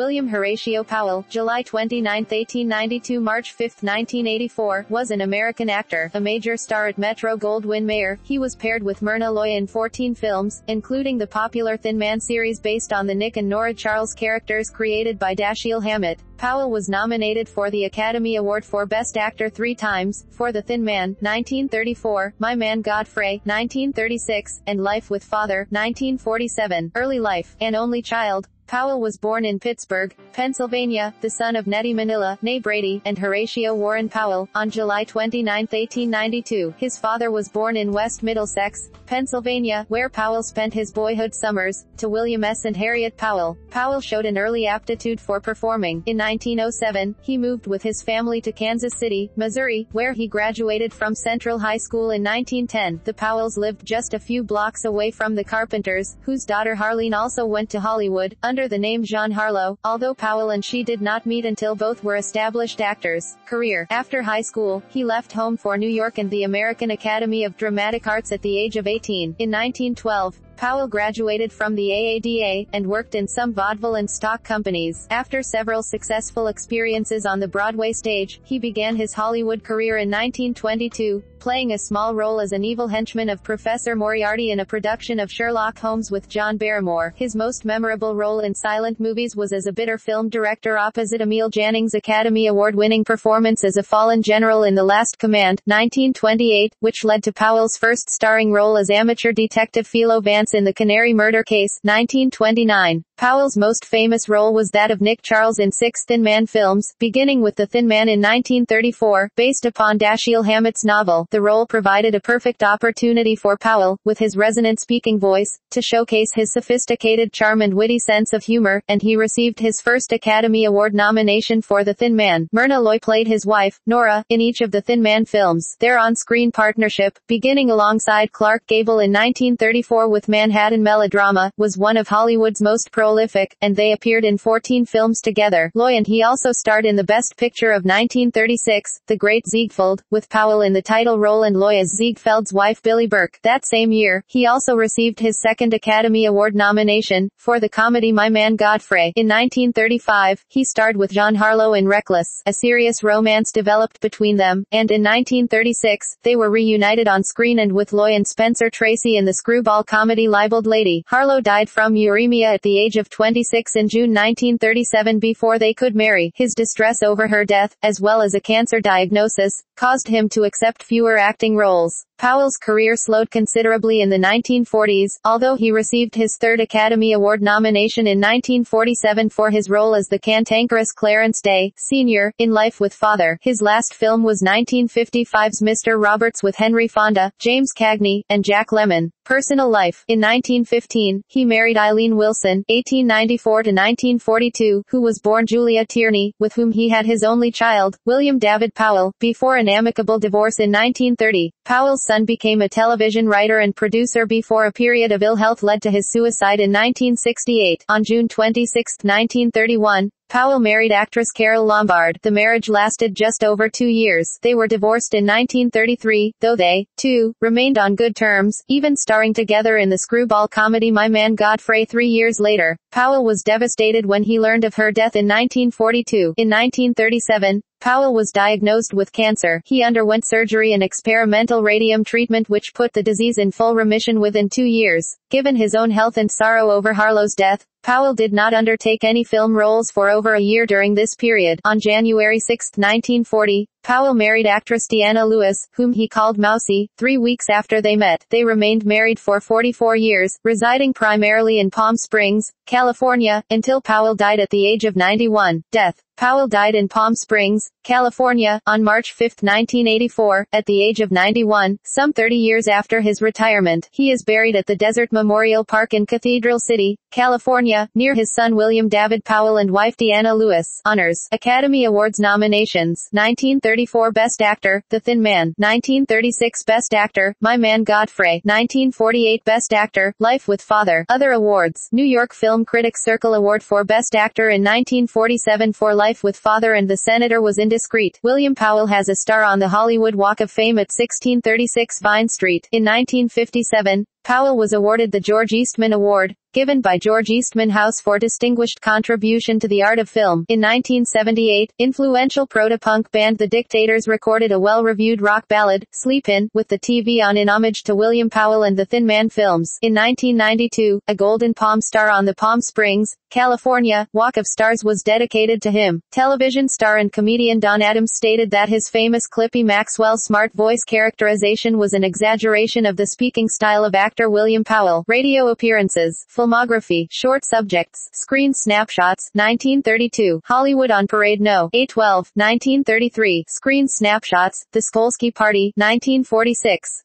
William Horatio Powell, July 29, 1892 March 5, 1984, was an American actor, a major star at Metro-Goldwyn-Mayer. He was paired with Myrna Loy in 14 films, including the popular Thin Man series based on the Nick and Nora Charles characters created by Dashiell Hammett. Powell was nominated for the Academy Award for Best Actor three times, for The Thin Man, 1934, My Man Godfrey, 1936, and Life with Father, 1947. Early life, an only child, Powell was born in Pittsburgh, Pennsylvania, the son of Nettie Manila, née Brady, and Horatio Warren Powell, on July 29, 1892. His father was born in West Middlesex, Pennsylvania, where Powell spent his boyhood summers, to William S. and Harriet Powell. Powell showed an early aptitude for performing. In 1907, he moved with his family to Kansas City, Missouri, where he graduated from Central High School in 1910. The Powells lived just a few blocks away from the Carpenters, whose daughter Harlean also went to Hollywood, under under the name Jean Harlow, although Powell and she did not meet until both were established actors. Career After high school, he left home for New York and the American Academy of Dramatic Arts at the age of 18. In 1912, Powell graduated from the AADA, and worked in some vaudeville and stock companies. After several successful experiences on the Broadway stage, he began his Hollywood career in 1922, playing a small role as an evil henchman of Professor Moriarty in a production of Sherlock Holmes with John Barrymore. His most memorable role in silent movies was as a bitter film director opposite Emil Jannings' Academy Award-winning performance as a fallen general in The Last Command, 1928, which led to Powell's first starring role as amateur detective Philo Vance in The Canary Murder Case, 1929. Powell's most famous role was that of Nick Charles in six Thin Man films, beginning with The Thin Man in 1934, based upon Dashiell Hammett's novel. The role provided a perfect opportunity for Powell, with his resonant speaking voice, to showcase his sophisticated charm and witty sense of humor, and he received his first Academy Award nomination for The Thin Man. Myrna Loy played his wife, Nora, in each of the Thin Man films. Their on-screen partnership, beginning alongside Clark Gable in 1934 with Manhattan Melodrama, was one of Hollywood's most prolific, and they appeared in 14 films together. Loy and he also starred in the Best Picture of 1936, The Great Ziegfeld, with Powell in the title role and Loy as Ziegfeld's wife Billie Burke. That same year, he also received his second Academy Award nomination, for the comedy My Man Godfrey. In 1935, he starred with Jean Harlow in Reckless. A serious romance developed between them, and in 1936, they were reunited on screen and with Loy and Spencer Tracy in the screwball comedy Libeled Lady. Harlow died from uremia at the age of 26 in June 1937 before they could marry. His distress over her death, as well as a cancer diagnosis, caused him to accept fewer acting roles. Powell's career slowed considerably in the 1940s, although he received his third Academy Award nomination in 1947 for his role as the cantankerous Clarence Day, Sr., in Life with Father. His last film was 1955's Mr. Roberts with Henry Fonda, James Cagney, and Jack Lemmon. Personal life. In 1915, he married Eileen Wilson, 1894-1942, who was born Julia Tierney, with whom he had his only child, William David Powell, before an amicable divorce in 1930. Powell's son became a television writer and producer before a period of ill health led to his suicide in 1968. On June 26, 1931, Powell married actress Carole Lombard. The marriage lasted just over two years. They were divorced in 1933, though they, too, remained on good terms, even starring together in the screwball comedy My Man Godfrey three years later. Powell was devastated when he learned of her death in 1942. In 1937, Powell was diagnosed with cancer. He underwent surgery and experimental radium treatment which put the disease in full remission within two years. Given his own health and sorrow over Harlow's death, Powell did not undertake any film roles for over a year during this period. On January 6, 1940, Powell married actress Diana Lewis, whom he called Mousie, three weeks after they met. They remained married for 44 years, residing primarily in Palm Springs, California, until Powell died at the age of 91. Death. Powell died in Palm Springs, California, on March 5, 1984, at the age of 91, some 30 years after his retirement. He is buried at the Desert Memorial Park in Cathedral City, California, near his son William David Powell and wife Diana Lewis. Honors. Academy Awards nominations. 1934 Best Actor, The Thin Man. 1936 Best Actor, My Man Godfrey. 1948 Best Actor, Life with Father. Other awards. New York Film Critics Circle Award for Best Actor in 1947 for Life with father and the senator was indiscreet. William Powell has a star on the Hollywood Walk of Fame at 1636 Vine Street. In 1957, Powell was awarded the George Eastman Award, given by George Eastman House for distinguished contribution to the art of film. In 1978, influential proto-punk band The Dictators recorded a well-reviewed rock ballad, Sleeping, with the TV on in homage to William Powell and the Thin Man films. In 1992, a Golden Palm star on the Palm Springs, California, Walk of Stars was dedicated to him. Television star and comedian Don Adams stated that his famous Clippy Maxwell smart voice characterization was an exaggeration of the speaking style of actor William Powell. Radio appearances Filmography, Short Subjects, Screen Snapshots, 1932, Hollywood on Parade No. 812, 1933, Screen Snapshots, The Skolsky Party, 1946.